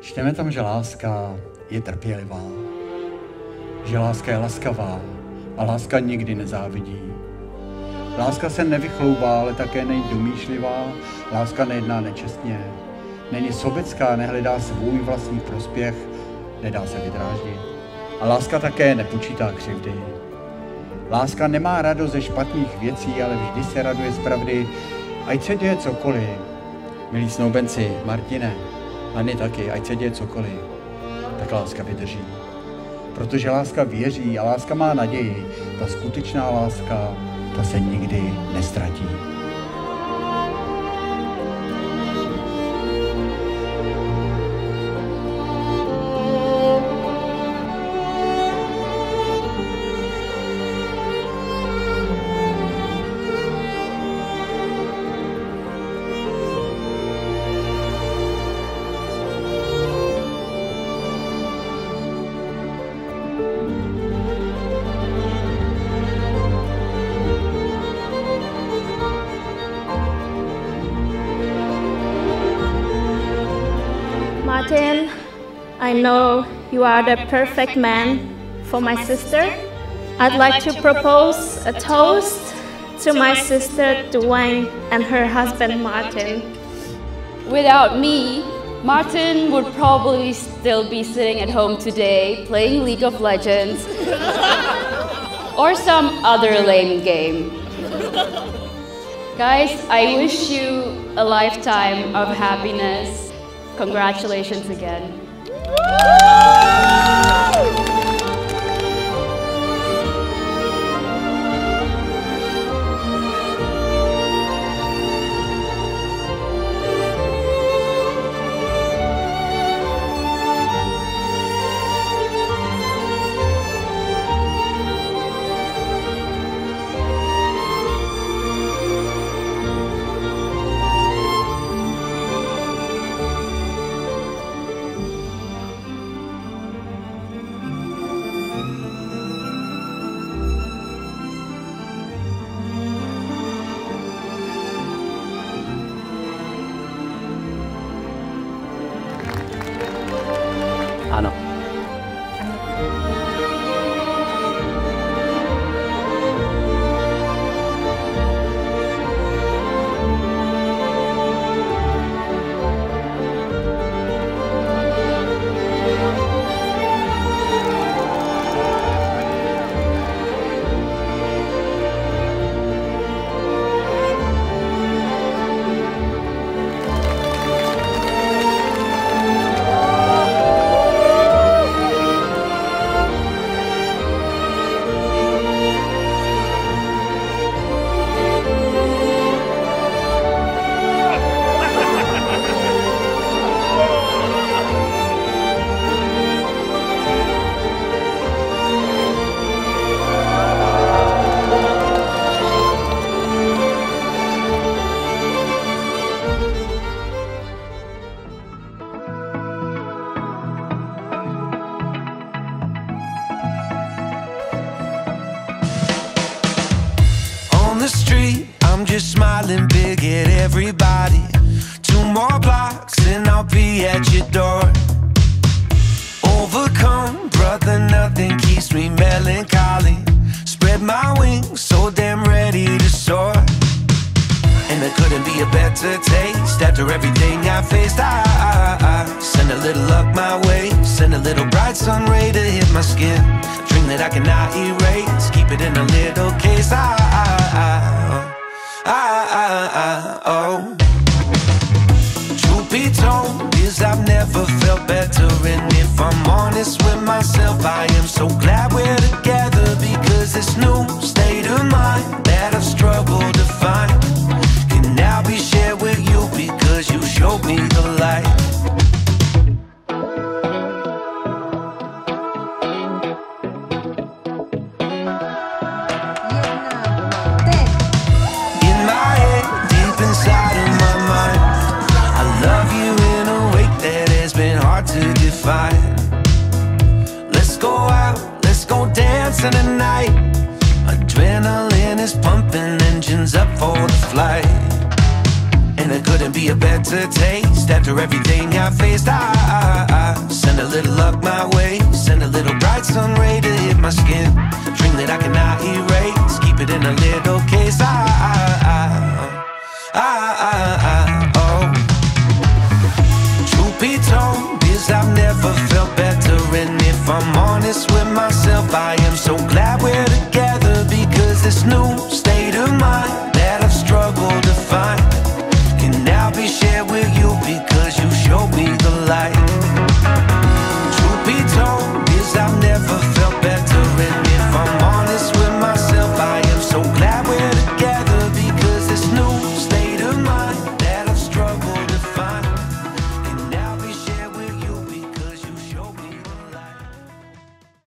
Čteme tam, že láska je trpělivá, že láska je laskavá a láska nikdy nezávidí. Láska se nevychloubá, ale také není domýšlivá, láska nejedná nečestně, není sobecká, nehledá svůj vlastní prospěch, nedá se vydráždit. A láska také nepočítá křivdy. Láska nemá radost ze špatných věcí, ale vždy se raduje z pravdy, ať se děje cokoliv. Milí snoubenci, Martine, Ani taky, ať se děje cokoliv, tak láska vydrží. Protože láska věří a láska má naději. Ta skutečná láska, ta se nikdy nestratí. I know you are the perfect man for my sister. I'd like to propose a toast to my sister Tú Anh and her husband Martin. Without me, Martin would probably still be sitting at home today playing League of Legends or some other lame game. Guys, I wish you a lifetime of happiness. Congratulations again. Uh! Street, I'm just smiling big at everybody. Two more blocks and I'll be at your door. Overcome, brother, nothing keeps me melancholy. Spread my wings, so damn ready to soar. And there couldn't be a better taste after everything I faced. I, I, I send a little luck my way, send a little bright sun ray to hit my skin. Dream that I cannot erase, keep it in a little case. I, I, I, oh. Truth be told, is I've never felt better. And if I'm honest with myself, I am so glad we're together because this new state And it couldn't be a better taste after everything I faced. I, I, little luck my way. Send a little bright sun ray to hit my skin. A dream that